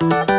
you